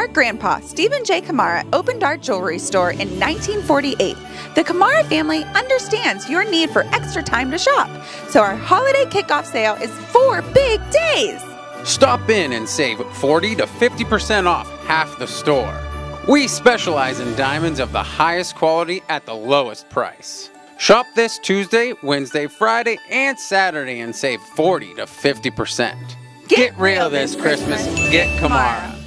Our grandpa, Stephen J. Kamara, opened our jewelry store in 1948. The Kamara family understands your need for extra time to shop, so our holiday kickoff sale is four big days. Stop in and save 40 to 50% off half the store. We specialize in diamonds of the highest quality at the lowest price. Shop this Tuesday, Wednesday, Friday, and Saturday and save 40 to 50%. Get, real this Christmas. Get Kamara.